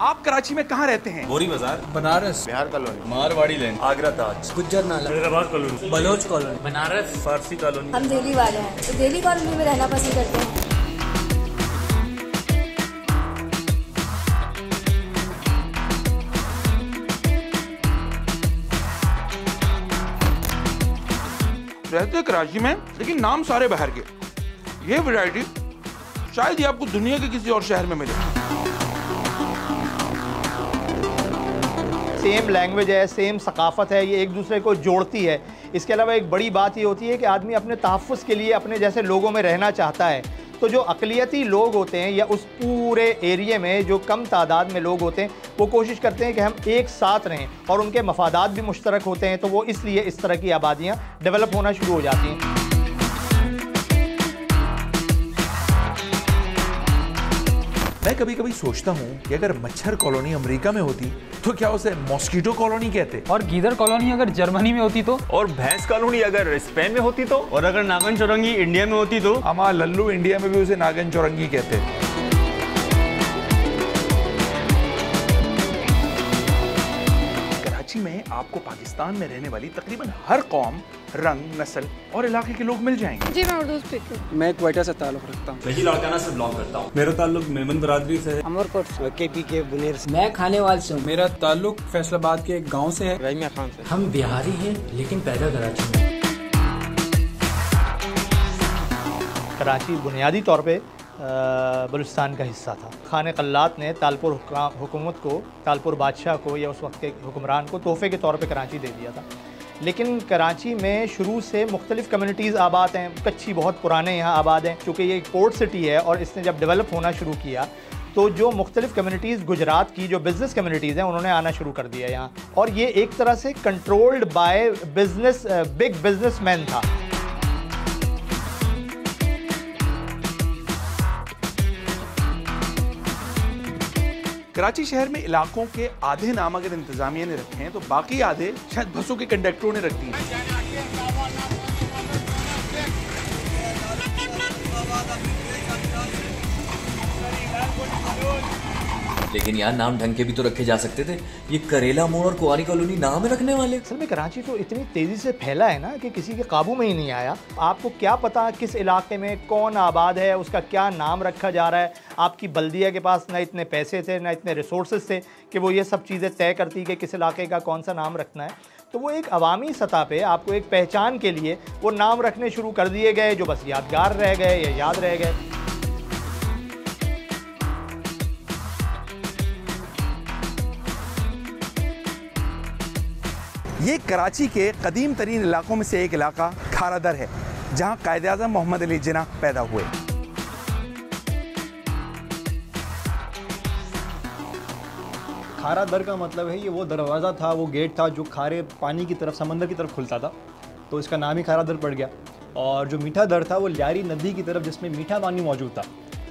आप कराची में कहाँ रहते हैं? Bori Bazaar. Banaras. Bihar colony. Marwari land Agra Taj. Gujjar Nala. Hyderabad colony. Baloch colony. Banaras. Farsi colony. हम दिल्ली वाले हैं तो दिल्ली कॉलोनी में रहना पसंद करते हैं। रहते कराची में लेकिन नाम सारे बाहर के। ये वैरायटी शायद ही आपको दुनिया के किसी और शहर में मिले। सेम लैंग्वेज है सेम सकाफ़त है, ये एक दूसरे को जोड़ती है। इसके अलावा एक बड़ी बात ये होती है कि आदमी अपने तहफ़ के लिए अपने जैसे लोगों में रहना चाहता है। तो जो अकलीती लोग होते हैं या उस पूरे एरिए में जो कम तादाद में लोग होते हैं, वो कोशिश करते हैं कि हम एक साथ रहें और उनके मफादात भी मुश्तरक होते हैं तो वो इसलिए इस तरह की आबादियाँ डेवलप होना शुरू हो जाती हैं। मैं कभी कभी सोचता हूँ कि अगर मच्छर कॉलोनी अमेरिका में होती तो क्या उसे मॉस्किटो कॉलोनी कहते? और गीदर कॉलोनी अगर जर्मनी में होती तो? और भैंस कॉलोनी अगर स्पेन में होती तो? और अगर नागन चौरंगी इंडिया में होती तो? हमारा लल्लू इंडिया में भी उसे नागन चौरंगी कहते। कराची में आपको पाकिस्तान में रहने वाली तकरीबन हर कौम रंग नस्ल और इलाके के लोग मिल जाएँगे। जी मैं उर्दू स्पीकर मैं क्वेटा से ताल्लुक़ रखता हूँ। मैं लाड़काना से ब्लॉग करता हूँ। मेरा ताल्लुक मेमन बरादरी से है। अमरकोट के पी के बुनेर से। मैं खाने वाल से हूँ। मेरा ताल्लुक फैसलाबाद के एक गाँव से है। रहीमिया खान से। हम बिहारी हैं लेकिन पैदा कराची में। कराची बुनियादी तौर पे अ, बलूचिस्तान का हिस्सा था। खान कल्लात ने तालपुर हुकूमत को तालपुर बादशाह को या उस वक्त के हुक्मरान को तोहफे के तौर पे कराची दे दिया था। लेकिन कराची में शुरू से मुख्तलिफ़ कम्यूनिटीज़ आबाद हैं। कच्ची बहुत पुराने यहाँ आबाद हैं, चूँकि ये पोर्ट सिटी है और इसने जब डेवलप होना शुरू किया तो जो मुख्तलिफ़ कम्यूनिटीज़ गुजरात की, जो बिज़नेस कम्यूनिटीज़ हैं, उन्होंने आना शुरू कर दिया यहाँ। और ये एक तरह से controlled by business big business था। कराची शहर में इलाकों के आधे नाम अगर इंतजामिया ने रखे हैं तो बाकी आधे शायद बसों के कंडक्टरों ने रख दिए हैं। लेकिन यार, नाम ढंग के भी तो रखे जा सकते थे। ये करेला मोड़ और कुआरी कॉलोनी नाम रखने वाले। असल में कराची तो इतनी तेज़ी से फैला है ना कि किसी के काबू में ही नहीं आया। आपको क्या पता किस इलाके में कौन आबाद है, उसका क्या नाम रखा जा रहा है? आपकी बल्दिया के पास ना इतने पैसे थे, ना इतने रिसोर्सेज थे कि वो ये सब चीज़ें तय करती कि किस इलाके का कौन सा नाम रखना है। तो वो एक अवामी सतह पे आपको एक पहचान के लिए वो नाम रखने शुरू कर दिए गए, जो बस यादगार रह गए या याद रह गए। ये कराची के कदीम तरीन इलाकों में से एक इलाका खारादर है, जहाँ कायद अजम मोहम्मद अली जना पैदा हुए। खारा दर का मतलब है, ये वो दरवाज़ा था, वो गेट था, जो खारे पानी की तरफ़, समंदर की तरफ़ खुलता था। तो इसका नाम ही खारा दर पड़ गया। और जो मीठा दर था, वो लियारी नदी की तरफ़, जिसमें मीठा पानी मौजूद था,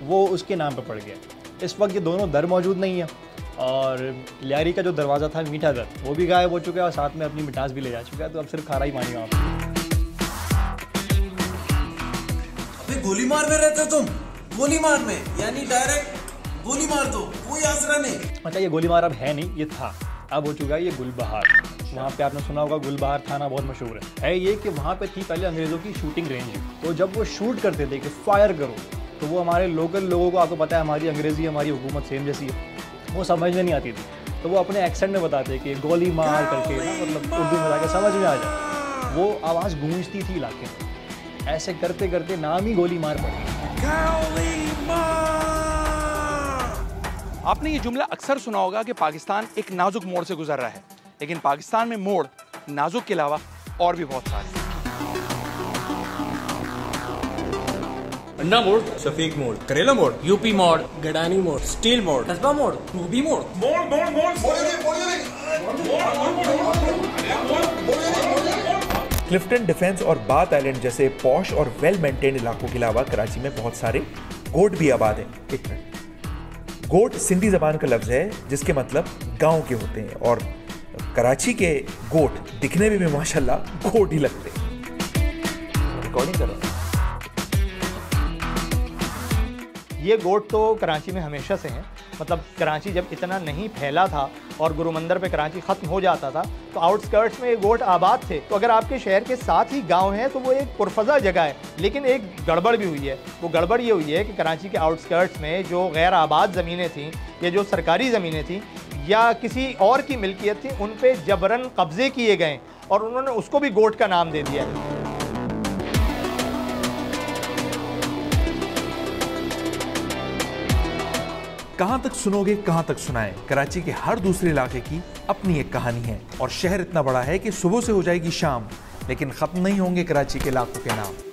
वो उसके नाम पर पड़ गया। इस वक्त ये दोनों दर मौजूद नहीं है। और लियारी का जो दरवाज़ा था मीठा दर वो भी गायब हो चुका है और साथ में अपनी मिठास भी ले जा चुका है तो अब सिर्फ़ खारा ही पानी वहाँ पर गोली मार में रहते तुम? गोली मार में यानी डायरेक्ट गोली मार दो कोई आसरा नहीं अच्छा ये गोलीमार अब है नहीं ये था। अब हो चुका है ये गुलबहार। वहाँ पे आपने सुना होगा गुलबहार थाना बहुत मशहूर है। है ये कि वहाँ पे थी पहले अंग्रेज़ों की शूटिंग रेंज तो जब वो शूट करते थे कि फायर करो तो वो हमारे लोकल लोगों को आपको पता है हमारी अंग्रेज़ी हमारी हुकूमत सेम जैसी है। वो समझ में नहीं आती थी। तो वो अपने एक्सेंट में बताते कि गोली मार करके मतलब उर्दू में जाके समझ में आ जाए। वो आवाज़ गूंजती थी इलाके में। ऐसे करते करते नाम ही गोली मार पड़ी। आपने ये जुमला अक्सर सुना होगा कि पाकिस्तान एक नाजुक मोड़ से गुजर रहा है। लेकिन पाकिस्तान में मोड़ नाजुक के अलावा और भी बहुत सारे। अन्ना मोड़ शफीक मोड़ करेला मोड़ यूपी मोड़ गडानी मोड़ स्टील मोड़ Qasba Mor Ruby Mor. Clifton defence और बाथ आइलैंड जैसे पॉश और वेल मेंटेन्ड इलाकों के अलावा कराची में बहुत सारे गोट भी आबाद हैं। एक मिनट। गोट सिंधी जबान का लफ्ज है जिसके मतलब गाँव के होते हैं और कराची के गोट दिखने में भी माशाल्लाह गोट ही लगते हैं। रिकॉर्डिंग कर रहा हूँ। ये गोट तो कराची में हमेशा से हैं। मतलब कराची जब इतना नहीं फैला था और गुरु मंदिर पर कराची ख़त्म हो जाता था तो आउटस्कर्ट्स में ये गोट आबाद थे। तो अगर आपके शहर के साथ ही गाँव हैं तो वो एक पुरफजा जगह है, लेकिन एक गड़बड़ भी हुई है। वो गड़बड़ ये हुई है कि कराची के आउटस्कर्ट्स में जो गैर आबाद ज़मीनें थीं, या जो सरकारी ज़मीनें थीं, या किसी और की मिल्कियत थी, उन पर जबरन कब्ज़े किए गए, और उन्होंने उसको भी गोट का नाम दे दिया। कहाँ तक सुनोगे, कहाँ तक सुनाए? कराची के हर दूसरे इलाके की अपनी एक कहानी है और शहर इतना बड़ा है कि सुबह से हो जाएगी शाम, लेकिन खत्म नहीं होंगे कराची के इलाकों के नाम।